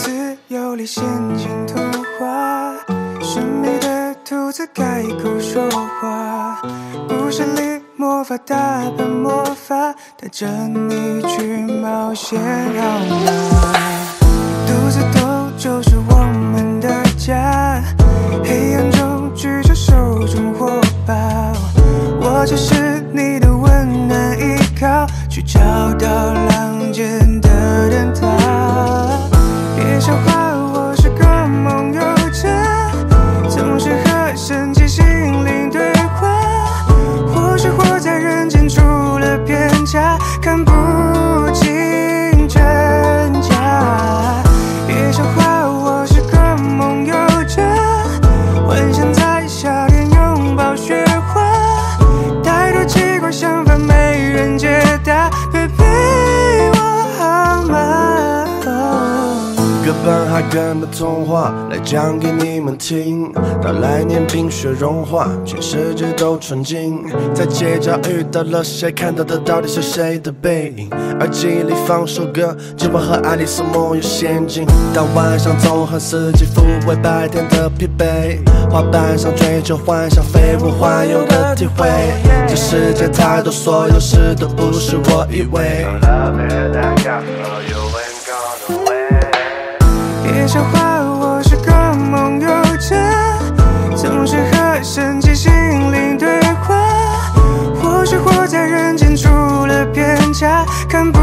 自由里仙境童话，神秘的兔子开口说话，故事里魔法大本魔法，带着你去冒险，好吗？肚子痛看不本哈根的童话来讲给你们听。到来年冰雪融化，全世界都纯净。在街角遇到了谁？看到的到底是谁的背影？耳机里放首歌，就我和爱丽丝梦游仙境。当晚上纵横四季，抚慰白天的疲惫。滑板上追求幻想，飞舞环游的体会。这世界太多，所有事都不是我以为。别笑话，我是个梦游者，总是和神奇心灵对话。或许活在人间出了偏差，看不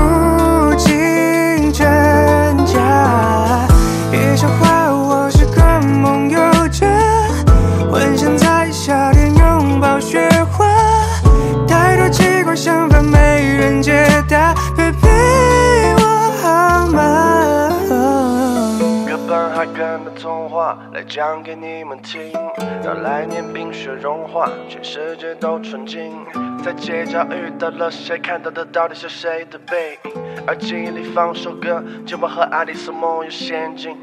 的童话来讲给你们听。到来年冰雪融化，全世界都纯净。在街角遇到了谁？看到的到底是谁的背影？耳机里放首歌，就把和爱丽丝梦游仙境。